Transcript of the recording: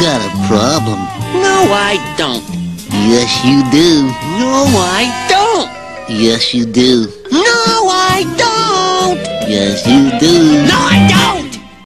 got a problem. No, I don't. Yes, you do. No, I don't. Yes, you do. No, I don't. Yes, you do.